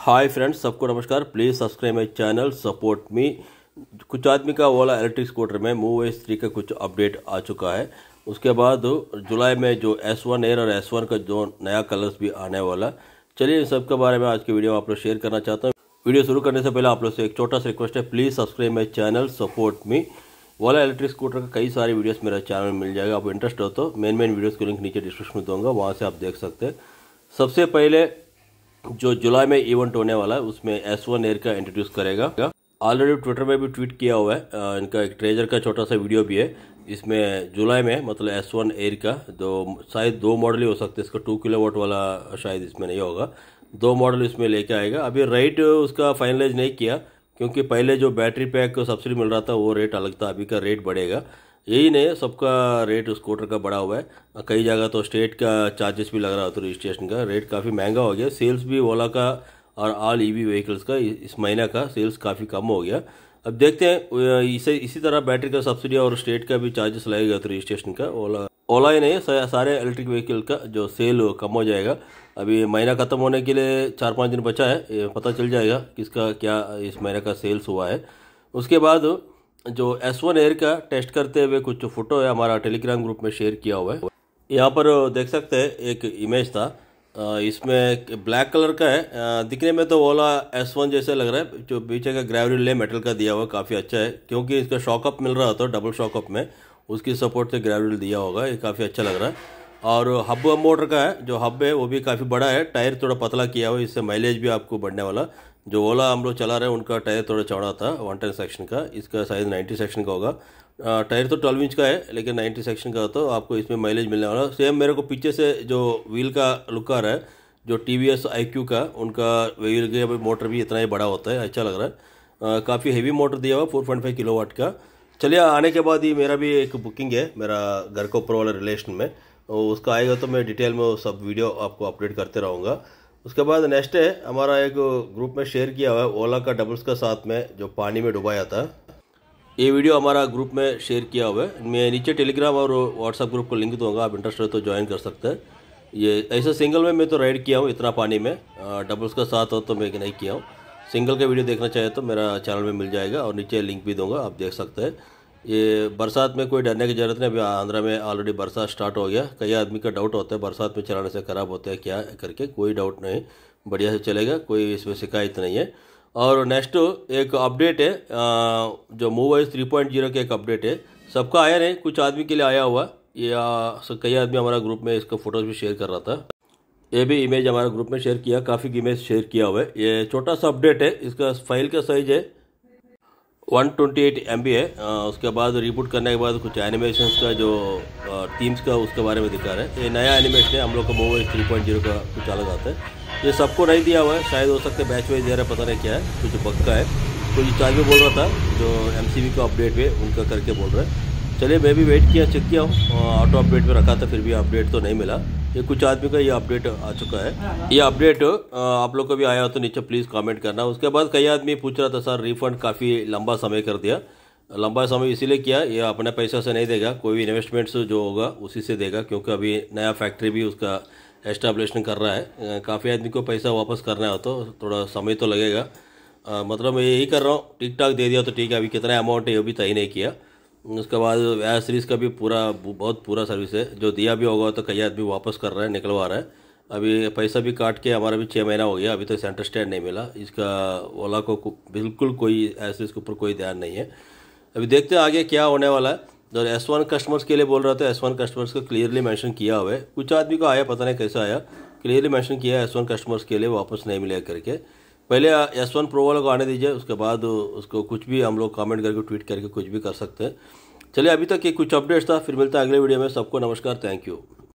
हाय friends सबको नमस्कार। Please subscribe my channel support me कुछ आदमी का ओला इलेक्ट्रिक स्कूटर में मूव एस थ्री का कुछ अपडेट आ चुका है। उसके बाद जुलाई में जो एस वन एयर और एस वन का जो नया कलर्स भी आने वाला चलिए इन सब के बारे में आज की वीडियो में आप लोग शेयर करना चाहता हूँ। वीडियो शुरू करने से पहले आप लोग से एक छोटा सा रिक्वेस्ट है। Please subscribe my channel support me वाला इलेक्ट्रिक स्कूटर का कई सारे वीडियोस मेरे चैनल में मिल जाएगा। आप इंटरेस्ट हो तो मेन मेन वीडियोस को लिंक नीचे डिस्क्रिप्शन में दूँगा। वहाँ से आप देख सकते हैं। सबसे पहले जो जुलाई में इवेंट होने वाला है, उसमें एस वन एयर का इंट्रोड्यूस करेगा। ऑलरेडी ट्विटर में भी ट्वीट किया हुआ है। इनका एक ट्रेजर का छोटा सा वीडियो भी है। इसमें जुलाई में मतलब एस वन एयर का, दो, शायद दो मॉडल ही हो सकते हैं। इसका टू किलो वाला शायद इसमें नहीं होगा। दो मॉडल इसमें लेके आएगा। अभी रेट उसका फाइनलाइज नहीं किया, क्योंकि पहले जो बैटरी पैक सब्सिडी मिल रहा था, वो रेट अलग था। अभी का रेट बढ़ेगा। यही नहीं सबका रेट स्कूटर का बढ़ा हुआ है। कई जगह तो स्टेट का चार्जेस भी लग रहा होता रजिस्ट्रेशन का। रेट काफ़ी महँगा हो गया। सेल्स भी ओला का और ऑल ईवी व्हीकल्स का, इस महीने का सेल्स काफ़ी कम हो गया। अब देखते हैं इसे, इसी तरह बैटरी का सब्सिडी और स्टेट का भी चार्जेस लगेगा तो रजिस्ट्रेशन का। ओला ओला ही नहीं सारे इलेक्ट्रिक व्हीकल का जो सेल कम हो जाएगा। अभी महीना ख़त्म होने के लिए चार पाँच दिन बचा है। पता चल जाएगा किसका, क्या इस महीने का सेल्स हुआ है। उसके बाद जो एस वन एयर का टेस्ट करते हुए कुछ फ़ोटो है, हमारा टेलीग्राम ग्रुप में शेयर किया हुआ है। यहाँ पर देख सकते हैं, एक इमेज था। इसमें ब्लैक कलर का है। दिखने में तो ओला एस वन जैसे लग रहा है, जो पीछे का ग्रेविटी ले मेटल का दिया हुआ काफ़ी अच्छा है। क्योंकि इसका शॉकअप मिल रहा था डबल शॉकअप में। उसकी सपोर्ट से ग्रेविटी दिया होगा, ये काफ़ी अच्छा लग रहा है। और हब मोटर का है, जो हब है, वो भी काफ़ी बड़ा है। टायर थोड़ा पतला किया हुआ इससे माइलेज भी आपको बढ़ने वाला। जो ओला हम लोग चला रहे हैं, उनका टायर थोड़ा चौड़ा था वन टेन सेक्शन का। इसका साइज़ नाइन्टी सेक्शन का होगा। टायर तो ट्वेल्व इंच का है, लेकिन नाइन्टी सेक्शन का तो आपको इसमें माइलेज मिलने वाला। सेम मेरे को पीछे से जो व्हील का लुक आ रहा है, जो T V S I Q का, उनका व्हील के मोटर भी इतना ही बड़ा होता है अच्छा लग रहा है। काफ़ी हेवी मोटर दिया हुआ four point five kilowatt का। चलिए, आने के बाद ही मेरा भी एक बुकिंग है, मेरा घर के ऊपर वाले रिलेशन में। उसका आएगा तो मैं डिटेल में सब वीडियो आपको अपडेट करते रहूँगा। उसके बाद नेक्स्ट है, हमारा एक ग्रुप में शेयर किया हुआ है, ओला का डबल्स का साथ में, जो पानी में डुबाया था। ये वीडियो हमारा ग्रुप में शेयर किया हुआ है। मैं नीचे टेलीग्राम और व्हाट्सएप ग्रुप को लिंक दूँगा, आप इंटरेस्ट हो तो ज्वाइन कर सकते हैं। ये, ऐसे सिंगल में मैं तो राइड किया हूँ इतना पानी में। डबल्स का साथ हो तो मैं नहीं किया हूँ। सिंगल का वीडियो देखना चाहे तो मेरा चैनल में मिल जाएगा और नीचे लिंक भी दूँगा, आप देख सकते हैं। ये बरसात में कोई डरने की ज़रूरत नहीं, अभी आंध्रा में ऑलरेडी बरसात स्टार्ट हो गया। कई आदमी का डाउट होता है, बरसात में चलाने से ख़राब होता है क्या करके, कोई डाउट नहीं। बढ़िया से चलेगा, कोई इसमें शिकायत नहीं है। और नेक्स्ट एक अपडेट है जो मूवाइज थ्री पॉइंट ज़ीरो का एक अपडेट है। सबका आया नहीं, कुछ आदमी के लिए आया हुआ। ये कई आदमी हमारा ग्रुप में इसका फ़ोटोज़ भी शेयर कर रहा था। ये भी इमेज हमारा ग्रुप में शेयर किया, काफ़ी इमेज शेयर किया हुआ है। ये छोटा सा अपडेट है, इसका फ़ाइल का साइज़ है one twenty eight M B है उसके बाद रिबूट करने के बाद कुछ एनिमेशन का जो टीम्स का उसके बारे में दिखा रहे हैं। ये नया एनिमेशन है, हम लोग का मोबाइल थ्री पॉइंट ज़ीरो का कुछ अलग आता है। ये सबको नहीं दिया हुआ है, शायद हो सकता है बैच वाइज दे रहा है, पता नहीं क्या है, कुछ पक्का है। कुछ चार्ज में बोल रहा था, जो एम का अपडेट हुए, उनका करके बोल रहे हैं। चलिए मैं भी वेट किया चेक किया हूँ। ऑटो अपडेट में रखा था फिर भी अपडेट तो नहीं मिला। ये कुछ आदमी का ये अपडेट आ चुका है। ये अपडेट आप लोग को भी आया हो तो नीचे प्लीज़ कमेंट करना। उसके बाद कई आदमी पूछ रहा था सर रिफंड काफ़ी लंबा समय कर दिया। लंबा समय इसीलिए किया ये अपने पैसा से नहीं देगा। कोई भी इन्वेस्टमेंट्स जो होगा उसी से देगा क्योंकि अभी नया फैक्ट्री भी उसका एस्टेब्लिशन कर रहा है। काफ़ी आदमी को पैसा वापस करना हो तो थोड़ा समय तो लगेगा। आ, मतलब मैं यही कर रहा हूँ ठीक ठाक दे दिया तो ठीक है अभी कितना अमाउंट है ये भी तय नहीं किया। उसके बाद एस सीरीज़ का भी पूरा, बहुत पूरा सर्विस है। जो दिया भी होगा तो कई आदमी वापस कर रहा है, निकलवा रहा है। अभी पैसा भी काट के हमारा भी छः महीना हो गया, अभी तक तो सेंटर स्टैंड नहीं मिला। इसका ओला को बिल्कुल कोई एस इसके ऊपर कोई ध्यान नहीं है। अभी देखते हैं आगे क्या होने वाला है। जो एस वन कस्टमर्स के लिए बोल रहा था एस वन कस्टमर्स को क्लियरली मैंशन किया हुआ है। कुछ आदमी को आया, पता नहीं कैसे आया। क्लियरली मैंशन किया एस वन कस्टमर्स के लिए वापस नहीं मिलेगा करके। पहले एस वन प्रो वालों को आने दीजिए, उसके बाद उसको कुछ भी हम लोग कमेंट करके ट्वीट करके कुछ भी कर सकते हैं। चलिए, अभी तक ये कुछ अपडेट्स था, फिर मिलता है अगले वीडियो में। सबको नमस्कार थैंक यू